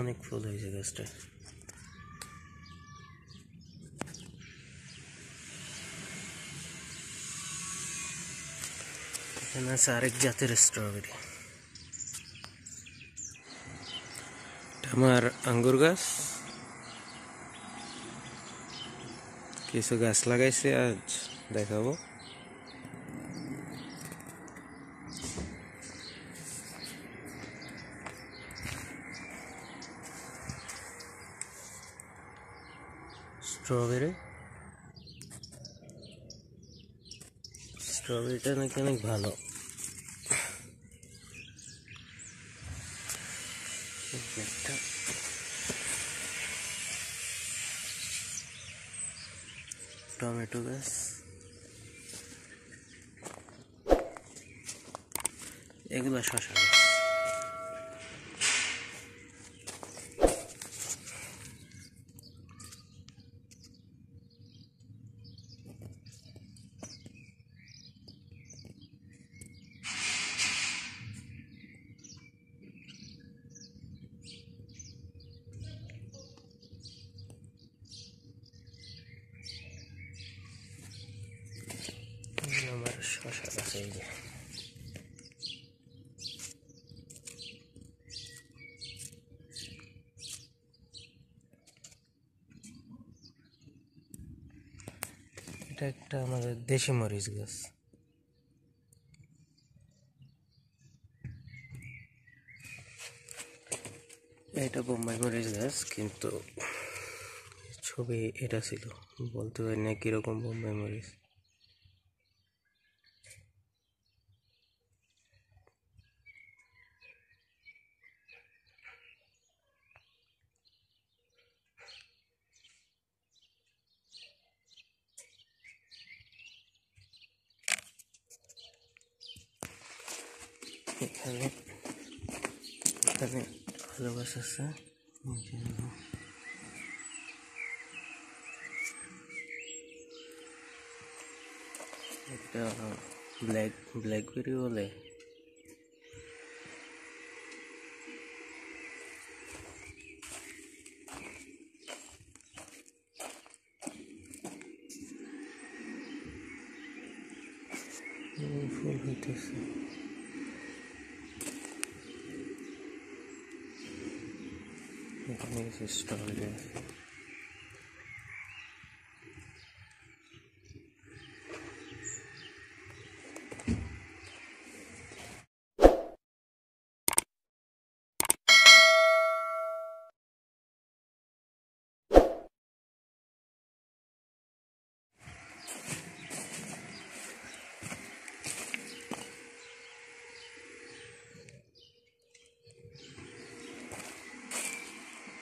অনেক ফুল হয়েছে গাছটা এখানে আছে আরেক জাতের স্ট্রবেরি আমার আঙ্গুর গাছ। কিছু গাছ লাগাইছে, আজ দেখাবো। স্ট্রবেরি স্ট্রবেরিটা নাকি অনেক ভালো। টমেটো গাছ এগুলো শশা গাছ আমার শশা গাছ এটা একটা আমাদের দেশি মরিচ গাছ। এটা বোম্বাই মরিচ গাছ, কিন্তু ছবি এটা ছিল, বলতে পারি না কীরকম বোম্বাই মরিচ। এখানে এখানে ভালো গাছ আছে এই যে দেখো। একটা ব্ল্যাক ব্ল্যাকবেরি বলে। ফুল হইতেছে। এখানে কিছু স্ট্রবেরি আছে